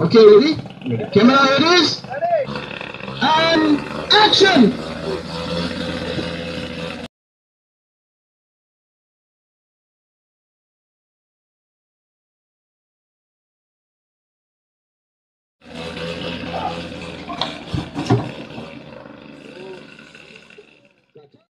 Okay, ready? Camera, it is. And action!